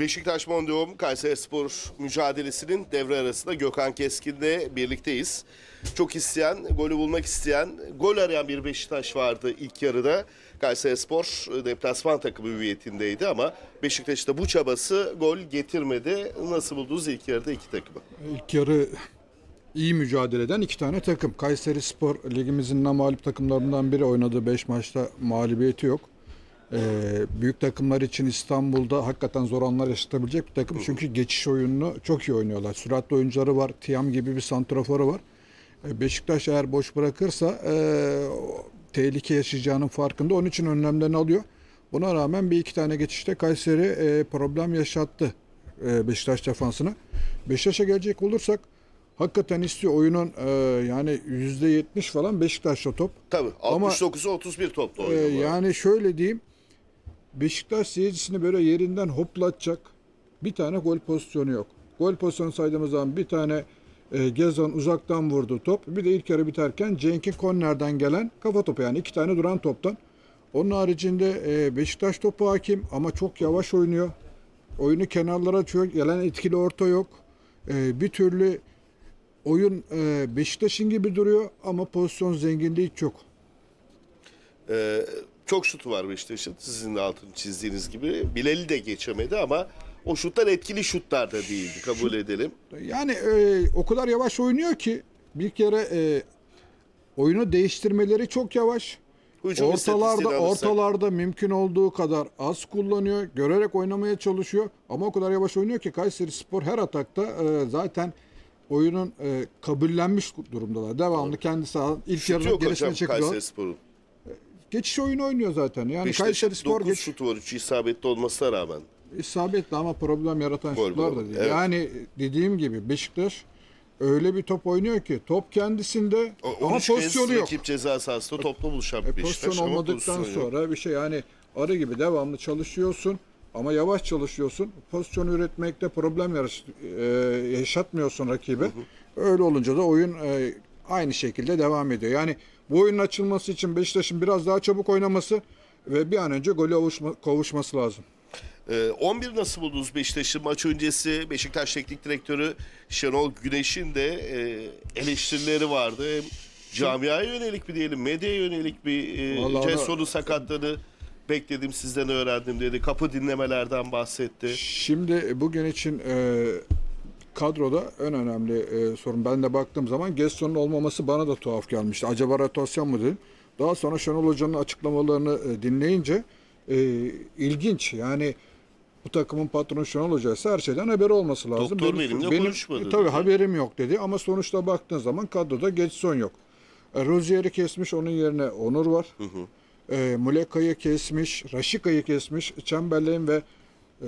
Beşiktaş Mondium Kayserispor mücadelesinin devre arasında Gökhan Keskin'le birlikteyiz. Çok isteyen, golü bulmak isteyen, gol arayan bir Beşiktaş vardı ilk yarıda. Kayserispor e, deplasman takımı hüviyetindeydi ama Beşiktaş'ta bu çabası gol getirmedi. Nasıl buldunuz ilk yarıda iki takımı? İlk yarı iyi mücadele eden iki tane takım. Kayseri Spor ligimizin namalip takımlarından biri oynadığı 5 maçta mağlubiyeti yok. Ee, büyük takımlar için İstanbul'da hakikaten zor anlar yaşatabilecek bir takım. Çünkü geçiş oyununu çok iyi oynuyorlar. Süratli oyuncuları var. Tiam gibi bir santraforu var. Ee, Beşiktaş eğer boş bırakırsa e, tehlike yaşayacağının farkında. Onun için önlemlerini alıyor. Buna rağmen bir iki tane geçişte Kayseri e, problem yaşattı e, Beşiktaş defansına. Beşiktaş'a gelecek olursak hakikaten istiyor oyunun e, yani %70 falan Beşiktaş'ta top. Tabii Ama- 69'a 31 topla E, bu arada. yani şöyle diyeyim Beşiktaş seyircisini böyle yerinden hoplatacak bir tane gol pozisyonu yok. Gol pozisyonu saydığımız zaman bir tane e, Gezan uzaktan vurdu top. Bir de ilk yarı biterken Cenk'in kornerden gelen kafa topu yani iki tane duran toptan. Onun haricinde e, Beşiktaş topu hakim ama çok yavaş oynuyor. Oyunu kenarlara açıyor. Gelen etkili orta yok. E, bir türlü oyun e, Beşiktaş'ın gibi duruyor ama pozisyon zenginliği hiç yok. Ee, çok şutu var Beşiktaş'ın. Sizin de altını çizdiğiniz gibi. Bileli de geçemedi ama o şutlar etkili şutlar da değildi kabul edelim. Yani e, o kadar yavaş oynuyor ki bir kere e, oyunu değiştirmeleri çok yavaş. Hücum ortalarda ortalarda mümkün olduğu kadar az kullanıyor. Görerek oynamaya çalışıyor. Ama o kadar yavaş oynuyor ki Kayseri Spor her atakta e, zaten oyunun e, kabullenmiş durumdalar. Devamlı kendi saha ilk gerisine hocam çekiyor. Kayserispor'un. Geçiş oyunu oynuyor zaten. Yani Beşiktaş'ın Kayseri Spor 9 geç, şutu var 3 isabetli olmasına rağmen. isabetli ama problem yaratan Gol şutlar da değil. evet. Yani dediğim gibi Beşiktaş öyle bir top oynuyor ki top kendisinde O- ama 13 kez pozisyonu yok. rakip ceza sahasında topla buluşan E, Beşiktaş pozisyon ama olmadıktan pozisyon yok. sonra bir şey yani arı gibi devamlı çalışıyorsun ama yavaş çalışıyorsun. Pozisyon üretmekte problem yarış, e, yaşatmıyorsun rakibe. Öyle olunca da oyun e, aynı şekilde devam ediyor. Yani bu oyunun açılması için Beşiktaş'ın biraz daha çabuk oynaması ve bir an önce gole kavuşma, kavuşması lazım. Ee, 11 nasıl buldunuz Beşiktaş'ın maç öncesi Beşiktaş Teknik Direktörü Şenol Güneş'in de e, eleştirileri vardı. Hem camiaya yönelik bir diyelim, medyaya yönelik bir e, Ceson'un sakatlığını bekledim sizden öğrendim dedi. Kapı dinlemelerden bahsetti. Şimdi bugün için e, kadroda en önemli e, sorun. Ben de baktığım zaman Gesson'un olmaması bana da tuhaf gelmişti. Acaba rotasyon mu dedim. Daha sonra Şenol Hoca'nın açıklamalarını e, dinleyince e, ilginç. Yani bu takımın patronu Şenol Hoca ise her şeyden haberi olması lazım. Doktor benimle konuşmadı e, Tabii dedi. haberim yok dedi ama sonuçta baktığın zaman kadroda Getson yok. E, Rozier'i kesmiş onun yerine Onur var. E, Muleka'yı kesmiş, Raşika'yı kesmiş. Chamberlain ve e,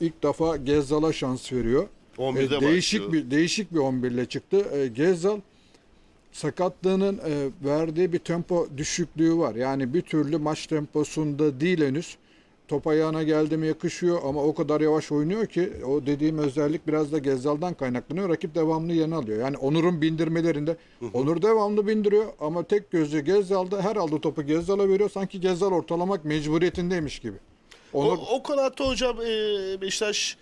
ilk defa Gezzal'a şans veriyor. 11'de E, değişik başlıyor. bir değişik bir 11 ile çıktı. E, Gezzal sakatlığının e, verdiği bir tempo düşüklüğü var. Yani bir türlü maç temposunda değil henüz. Top ayağına geldi mi yakışıyor ama o kadar yavaş oynuyor ki o dediğim özellik biraz da Gezzal'dan kaynaklanıyor. Rakip devamlı yerini alıyor. Yani Onur'un bindirmelerinde Onur devamlı bindiriyor ama tek gözlü Gezzal'da her aldığı topu Gezzal'a veriyor. Sanki Gezzal ortalamak mecburiyetindeymiş gibi. Onur O, o kanatta hocam e, Beşiktaş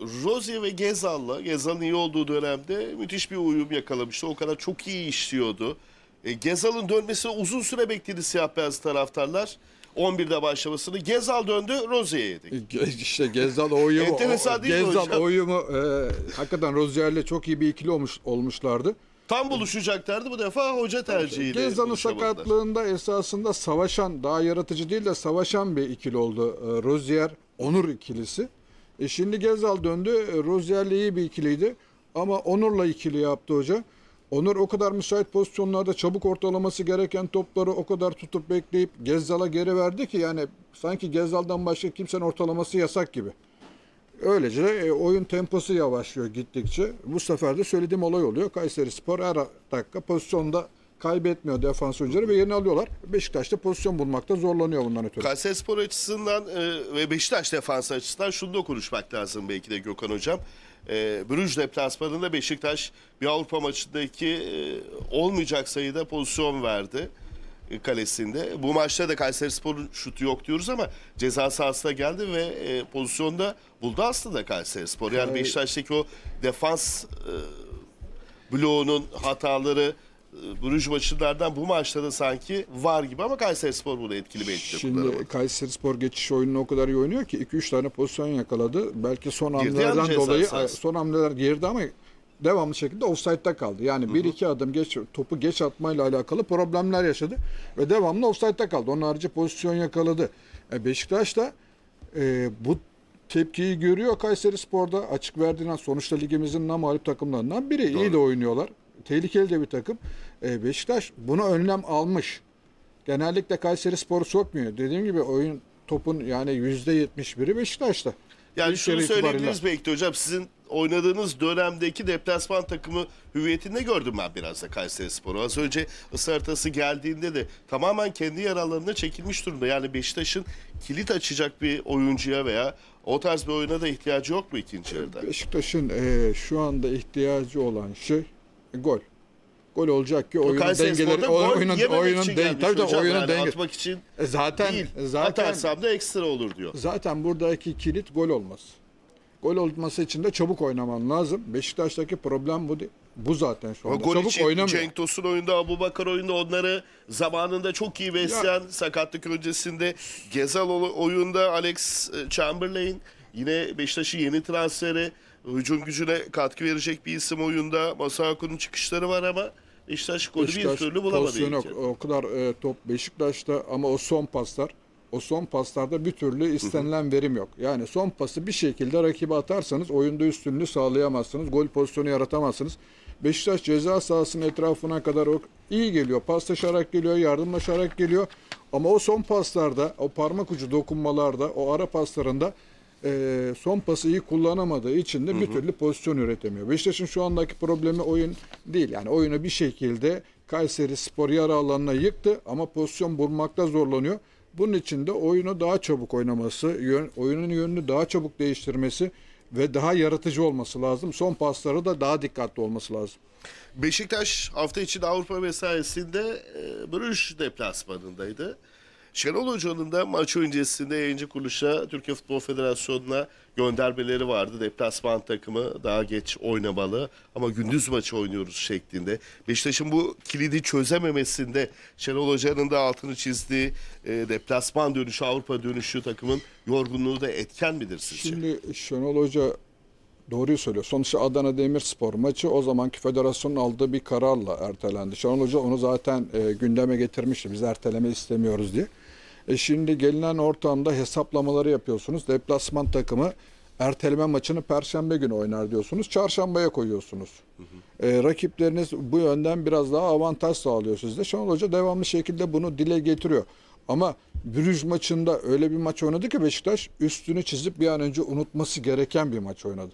Rozier ve Gezal'la, Gezal'ın iyi olduğu dönemde müthiş bir uyum yakalamıştı. O kadar çok iyi işliyordu. E, Gezal'ın dönmesini uzun süre bekledi siyah beyaz taraftarlar. 11'de başlamasını. Gezal döndü, Rozier'e yedik. İşte Gezzal o uyumu, Enteresan değil mi Gezzal hocam? uyumu e, hakikaten Rozier'le çok iyi bir ikili olmuş olmuşlardı. Tam buluşacaklardı bu defa hoca tercihiyle. Buluşamadılar. sakatlığında esasında savaşan, daha yaratıcı değil de savaşan bir ikili oldu. E, Rozier, Onur ikilisi. E şimdi Gezzal döndü. E, Rozier'le iyi bir ikiliydi. Ama Onur'la ikili yaptı hoca. Onur o kadar müsait pozisyonlarda çabuk ortalaması gereken topları o kadar tutup bekleyip Gezzal'a geri verdi ki yani sanki Gezzal'dan başka kimsenin ortalaması yasak gibi. Öylece e, oyun temposu yavaşlıyor gittikçe. Bu sefer de söylediğim olay oluyor. Kayseri Spor her dakika pozisyonda kaybetmiyor defans oyuncuları ve yerini alıyorlar. Beşiktaş da pozisyon bulmakta zorlanıyor bundan ötürü. Kayserispor açısından e, ve Beşiktaş defansı açısından şunu da konuşmak lazım belki de Gökhan Hocam. E, Brüj deplasmanında Beşiktaş bir Avrupa maçındaki e, olmayacak sayıda pozisyon verdi. e, kalesinde. Bu maçta da Kayserispor'un şutu yok diyoruz ama ceza sahasına geldi ve e, pozisyonda buldu aslında Kayserispor. Yani Beşiktaş'taki o defans e, bloğunun hataları e, Bruges maçlardan bu maçta da sanki var gibi ama Kayserispor bunu etkili bir etkili Şimdi kullanamadı. Kayserispor geçiş oyununu o kadar iyi oynuyor ki 2-3 tane pozisyon yakaladı. Belki son Girdi hamlelerden dolayı sahası. son hamleler girdi ama devamlı şekilde offside'da kaldı. Yani bir iki adım geç topu geç atmayla alakalı problemler yaşadı ve devamlı offside'da kaldı. Onun harici pozisyon yakaladı. E, Beşiktaş da e, bu tepkiyi görüyor Kayseri Spor'da açık verdiğinden sonuçta ligimizin namalip takımlarından biri. İyi de oynuyorlar. Tehlikeli de bir takım. E, Beşiktaş buna önlem almış. Genellikle Kayseri Spor'u sokmuyor. Dediğim gibi oyun topun yani %71'i Beşiktaş'ta. Yani şunu söyleyebiliriz belki hocam sizin oynadığınız dönemdeki deplasman takımı hüviyetinde gördüm ben biraz da Kayseri Sporu. Az önce ısı haritası geldiğinde de tamamen kendi yer alanına çekilmiş durumda. Yani Beşiktaş'ın kilit açacak bir oyuncuya veya o tarz bir oyuna da ihtiyacı yok mu ikinci yarıda? Beşiktaş'ın e, şu anda ihtiyacı olan şey gol. Gol olacak ki oyunun Kayseri dengeleri gol oyunun oyunun için den- gelmiş tabii hocam. oyunun yani denge- atmak için E, zaten değil. zaten Atarsam da ekstra olur diyor. zaten buradaki kilit gol olması. Gol olması için de çabuk oynaman lazım. Beşiktaş'taki problem bu değil. Bu zaten şu anda. gol Çabuk için oynamıyor. Cenk Tosun oyunda, Abu Bakar oyunda onları zamanında çok iyi besleyen sakatlık öncesinde Gezal o- oyunda Alex e, Chamberlain yine Beşiktaş'ın yeni transferi hücum gücüne katkı verecek bir isim oyunda. Masako'nun çıkışları var ama Beşiktaş golü bir Beşiktaş türlü bulamadı. pozisyonu ilk yok. O kadar e, top Beşiktaş'ta ama o son paslar o son paslarda bir türlü istenilen verim yok. Yani son pası bir şekilde rakibe atarsanız oyunda üstünlüğü sağlayamazsınız. Gol pozisyonu yaratamazsınız. Beşiktaş ceza sahasının etrafına kadar o iyi geliyor. Paslaşarak geliyor, yardımlaşarak geliyor. Ama o son paslarda, o parmak ucu dokunmalarda, o ara paslarında e, son pası iyi kullanamadığı için de bir türlü pozisyon üretemiyor. Beşiktaş'ın şu andaki problemi oyun değil. Yani oyunu bir şekilde Kayseri Spor yarı alanına yıktı ama pozisyon bulmakta zorlanıyor. Bunun için de oyunu daha çabuk oynaması, yön, oyunun yönünü daha çabuk değiştirmesi ve daha yaratıcı olması lazım. Son pasları da daha dikkatli olması lazım. Beşiktaş hafta içi Avrupa mesaisinde e, Bruges deplasmanındaydı. Şenol Hoca'nın da maç öncesinde yayıncı kuruluşa Türkiye Futbol Federasyonu'na göndermeleri vardı. Deplasman takımı daha geç oynamalı ama gündüz maçı oynuyoruz şeklinde. Beşiktaş'ın bu kilidi çözememesinde Şenol Hoca'nın da altını çizdiği e, deplasman dönüşü, Avrupa dönüşü takımın yorgunluğu da etken midir sizce? Şimdi Şenol Hoca doğruyu söylüyor. Sonuçta Adana Demirspor maçı o zamanki federasyonun aldığı bir kararla ertelendi. Şenol Hoca onu zaten e, gündeme getirmişti. Biz erteleme istemiyoruz diye. E şimdi gelinen ortamda hesaplamaları yapıyorsunuz. Deplasman takımı erteleme maçını perşembe günü oynar diyorsunuz. Çarşambaya koyuyorsunuz. E, rakipleriniz bu yönden biraz daha avantaj sağlıyor sizde. Şenol Hoca devamlı şekilde bunu dile getiriyor. Ama Brüj maçında öyle bir maç oynadı ki Beşiktaş üstünü çizip bir an önce unutması gereken bir maç oynadı.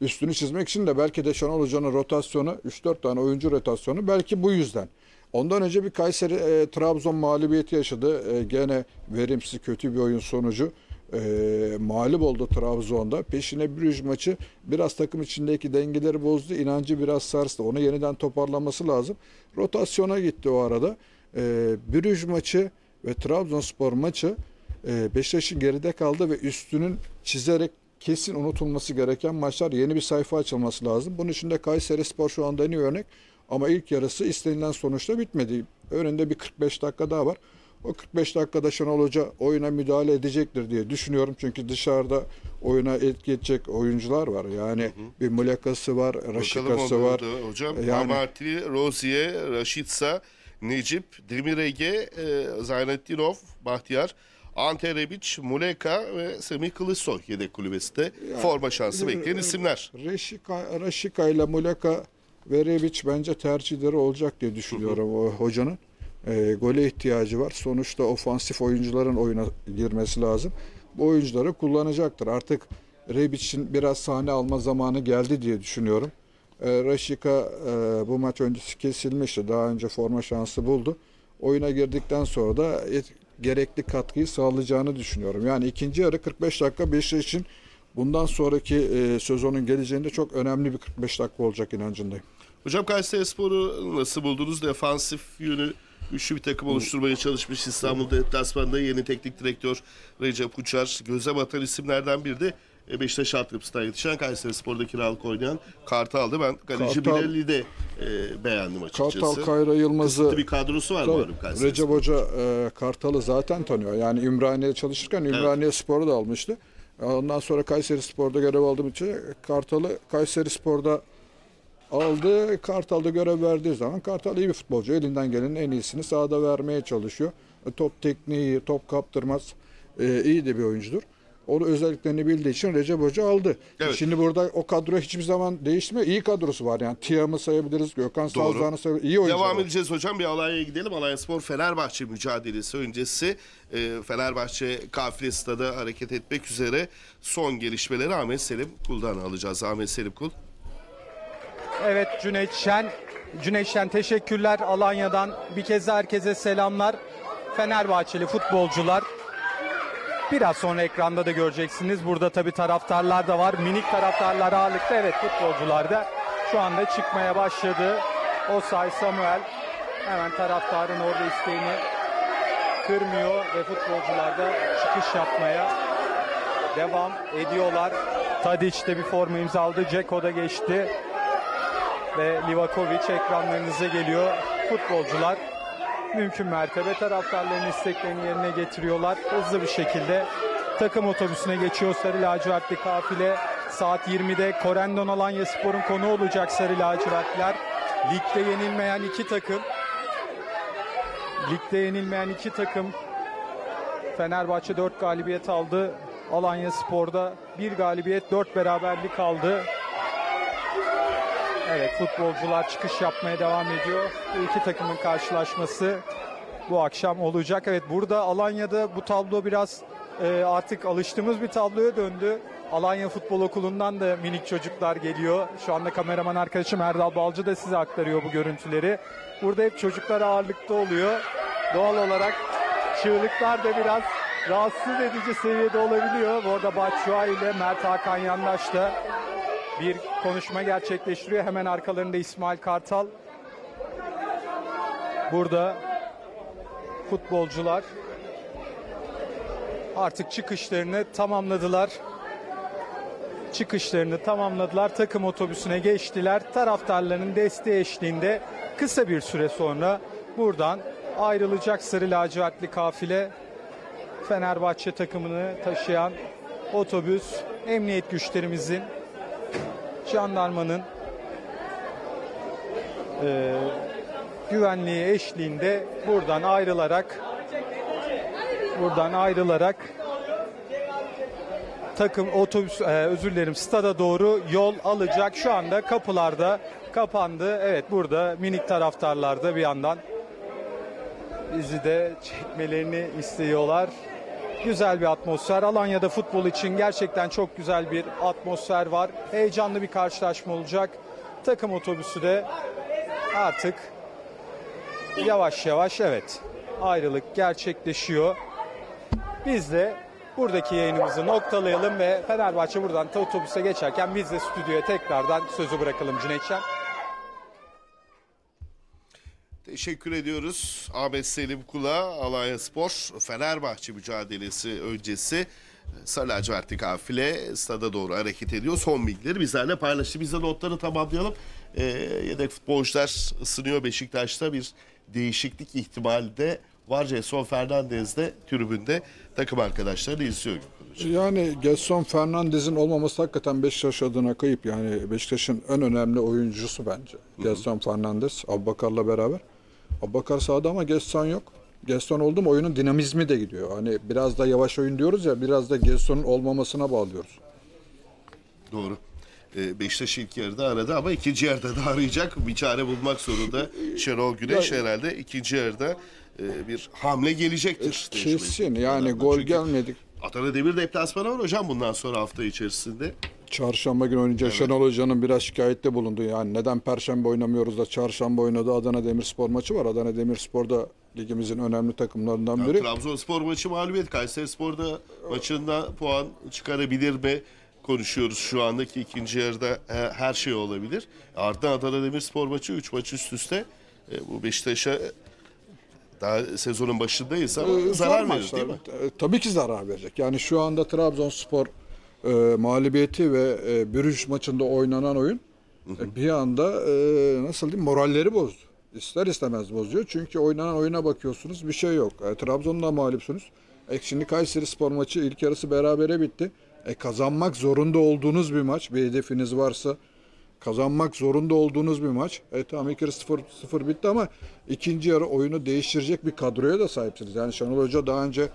Üstünü çizmek için de belki de Şenol Hoca'nın rotasyonu 3-4 tane oyuncu rotasyonu belki bu yüzden. Ondan önce bir Kayseri e, Trabzon mağlubiyeti yaşadı. E, gene verimsiz kötü bir oyun sonucu e, mağlup oldu Trabzon'da. Peşine Brüj maçı biraz takım içindeki dengeleri bozdu. inancı biraz sarstı. Onu yeniden toparlaması lazım. Rotasyona gitti o arada. E, Brüj maçı ve Trabzonspor maçı e, Beşiktaş'ın geride kaldı ve üstünün çizerek kesin unutulması gereken maçlar yeni bir sayfa açılması lazım. Bunun için de Kayseri Spor şu anda en iyi örnek. Ama ilk yarısı istenilen sonuçta bitmedi. Önünde bir 45 dakika daha var. O 45 dakikada Şenol Hoca oyuna müdahale edecektir diye düşünüyorum. Çünkü dışarıda oyuna etki edecek oyuncular var. Yani bir Mulekası var, Raşikası var. Hocam Yani- yani... Amartili, Rozier, Raşitsa, Necip, Demirege, e, Zaynettinov, Bahtiyar, Ante Rebic, Muleka ve Semih Kılıçsoy yedek kulübesinde forma şansı bekleyen isimler. Reşika, Raşika ile Muleka ve Rebic bence tercihleri olacak diye düşünüyorum o hocanın. E, gole ihtiyacı var. Sonuçta ofansif oyuncuların oyuna girmesi lazım. Bu oyuncuları kullanacaktır. Artık Rebic'in biraz sahne alma zamanı geldi diye düşünüyorum. E, Raşika e, bu maç öncesi kesilmişti. Daha önce forma şansı buldu. Oyuna girdikten sonra da et- gerekli katkıyı sağlayacağını düşünüyorum. Yani ikinci yarı 45 dakika Beşiktaş için bundan sonraki e, sezonun geleceğinde çok önemli bir 45 dakika olacak inancındayım. Hocam Kayseri Sporu nasıl buldunuz? Defansif yönü Güçlü bir takım oluşturmaya çalışmış İstanbul deplasmanında yeni teknik direktör Recep Uçar. Göze batan isimlerden biri de e, Beşiktaş altyapısından yetişen Kayseri Spor'da kiralık oynayan Kartal'dı. Ben kaleci Kartal- Bilal'i de e, beğendim açıkçası. Kartal Kayra Yılmaz'ı Kısıtlı bir kadrosu var malum Kayseri Recep Hoca e, Kartal'ı zaten tanıyor. Yani Ümraniye'de çalışırken Ümraniye Spor'u da almıştı. Ondan sonra Kayseri Spor'da görev aldığım için Kartal'ı Kayseri Spor'da aldı. Kartal'da görev verdiği zaman Kartal iyi bir futbolcu. Elinden gelenin en iyisini sahada vermeye çalışıyor. E, top tekniği, top kaptırmaz. E, iyi de bir oyuncudur. Onun özelliklerini bildiği için Recep Hoca aldı. Evet. Şimdi burada o kadro hiçbir zaman değişmiyor. İyi kadrosu var yani. Tiam'ı sayabiliriz, Gökhan. Sazdan'ı sayabiliriz. İyi oyuncular Devam var. edeceğiz hocam. Bir Alanya'ya gidelim. Alanya Spor Fenerbahçe mücadelesi öncesi e, Fenerbahçe kafilesi de hareket etmek üzere son gelişmeleri Ahmet Selim Kul'dan alacağız. Ahmet Selim Kul. Evet Cüneyt Şen. Cüneyt Şen teşekkürler Alanya'dan. Bir kez daha herkese selamlar. Fenerbahçeli futbolcular. Biraz sonra ekranda da göreceksiniz. Burada tabii taraftarlar da var. Minik taraftarlar ağırlıkta. Evet futbolcular da şu anda çıkmaya başladı. Osay Samuel hemen taraftarın orada isteğini kırmıyor ve futbolcular da çıkış yapmaya devam ediyorlar. Tadic de bir forma imzaladı. Ceko da geçti ve Livakovic ekranlarınıza geliyor. Futbolcular mümkün mertebe taraftarların isteklerini yerine getiriyorlar. Hızlı bir şekilde takım otobüsüne geçiyor Sarı Lacivertli kafile. Saat 20'de Korendon Alanya Spor'un konu olacak Sarı Lacivertliler. Ligde yenilmeyen iki takım. Ligde yenilmeyen iki takım. Fenerbahçe 4 galibiyet aldı. Alanya Spor'da bir galibiyet 4 beraberlik aldı. Evet futbolcular çıkış yapmaya devam ediyor. Bu iki takımın karşılaşması bu akşam olacak. Evet burada Alanya'da bu tablo biraz e, artık alıştığımız bir tabloya döndü. Alanya Futbol Okulu'ndan da minik çocuklar geliyor. Şu anda kameraman arkadaşım Erdal Balcı da size aktarıyor bu görüntüleri. Burada hep çocuklar ağırlıkta oluyor. Doğal olarak çığlıklar da biraz rahatsız edici seviyede olabiliyor. Bu arada Batshuayi ile Mert Hakan Yandaş da bir konuşma gerçekleştiriyor. Hemen arkalarında İsmail Kartal. Burada futbolcular artık çıkışlarını tamamladılar. Çıkışlarını tamamladılar. Takım otobüsüne geçtiler. Taraftarlarının desteği eşliğinde kısa bir süre sonra buradan ayrılacak sarı lacivertli kafile Fenerbahçe takımını taşıyan otobüs emniyet güçlerimizin jandarmanın e, güvenliği eşliğinde buradan ayrılarak buradan ayrılarak takım otobüs e, özür dilerim stada doğru yol alacak. Şu anda kapılarda kapandı. Evet burada minik taraftarlar da bir yandan bizi de çekmelerini istiyorlar. Güzel bir atmosfer. Alanya'da futbol için gerçekten çok güzel bir atmosfer var. Heyecanlı bir karşılaşma olacak. Takım otobüsü de artık yavaş yavaş evet ayrılık gerçekleşiyor. Biz de buradaki yayınımızı noktalayalım ve Fenerbahçe buradan otobüse geçerken biz de stüdyoya tekrardan sözü bırakalım Cüneyt Şen. Teşekkür ediyoruz. Ahmet Selim Kula, Alanya Spor, Fenerbahçe mücadelesi öncesi e, Sarı kafile stada doğru hareket ediyor. Son bilgileri bizlerle paylaştı. Biz de notları tamamlayalım. E, yedek futbolcular ısınıyor Beşiktaş'ta bir değişiklik ihtimali de var. Jason Fernandez de tribünde takım arkadaşlarını izliyor. Yani Gelson Fernandez'in olmaması hakikaten Beşiktaş adına kayıp. Yani Beşiktaş'ın en önemli oyuncusu bence. Gelson Fernandez, Abubakar'la beraber. Abubakar sahada ama Gelson yok. Gelson oldu mu oyunun dinamizmi de gidiyor. Hani biraz da yavaş oyun diyoruz ya biraz da Gelson'un olmamasına bağlıyoruz. Doğru. Ee, Beşiktaş ilk yarıda aradı ama ikinci yarıda da arayacak. Bir çare bulmak zorunda. Şenol Güneş herhalde ikinci yarıda e, bir hamle gelecektir. Kesin yani gol Çünkü gelmedik. Adana Demir deplasmanı var hocam bundan sonra hafta içerisinde. Çarşamba günü oynayacak Şenol Hoca'nın biraz şikayette bulundu. Yani neden Perşembe oynamıyoruz da Çarşamba oynadı Adana Demirspor maçı var. Adana Demirspor da ligimizin önemli takımlarından biri. Trabzonspor maçı mağlubiyet. Kayserispor'da maçında puan çıkarabilir mi? Konuşuyoruz şu andaki ikinci yarıda e, her şey olabilir. Ardından Adana Demirspor maçı 3 maç üst üste. E, Bu Beşiktaş'a Daha sezonun başındayız ama Ee, zarar verir değil mi? E, Tabii ki zarar verecek. Yani şu anda Trabzonspor e, mağlubiyeti ve e, Brüj maçında oynanan oyun e, bir anda e, nasıl diyeyim moralleri bozdu. İster istemez bozuyor. Çünkü oynanan oyuna bakıyorsunuz bir şey yok. E, Trabzon'da mağlupsunuz. E, şimdi Kayseri Spor maçı ilk yarısı berabere bitti. E, kazanmak zorunda olduğunuz bir maç. Bir hedefiniz varsa kazanmak zorunda olduğunuz bir maç. E tamam ilk yarı 0 0 bitti ama ikinci yarı oyunu değiştirecek bir kadroya da sahipsiniz. Yani Şenol Hoca daha önce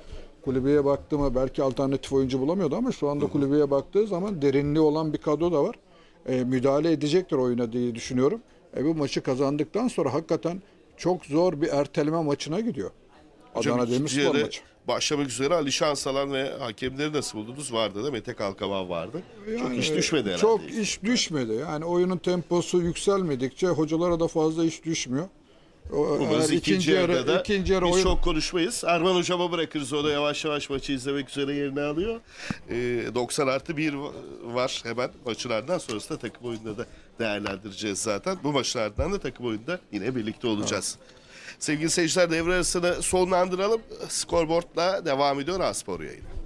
kulübeye baktı mı belki alternatif oyuncu bulamıyordu ama şu anda kulübeye baktığı zaman derinliği olan bir kadro da var. E, müdahale edecektir oyuna diye düşünüyorum. E, bu maçı kazandıktan sonra hakikaten çok zor bir erteleme maçına gidiyor. Hocam Adana Demirspor maçı. Başlamak üzere Ali Şansalan ve hakemleri nasıl buldunuz? Vardı da Mete Kalkavan vardı. çok Yani iş düşmedi herhalde. Çok iş düşmedi. Yani oyunun temposu yükselmedikçe hocalara da fazla iş düşmüyor. Umarız eğer ikinci, yarıda da ikinci yarı biz oyun çok konuşmayız. Erman hocama bırakırız. O da yavaş yavaş maçı izlemek üzere yerini alıyor. Ee, 90 artı 1 var hemen maçlardan sonrasında takım oyunda da değerlendireceğiz zaten. Bu maçlardan da takım oyunda yine birlikte olacağız. Sevgili seyirciler devre arasını sonlandıralım. Skorboard'la devam ediyor Aspor yayını.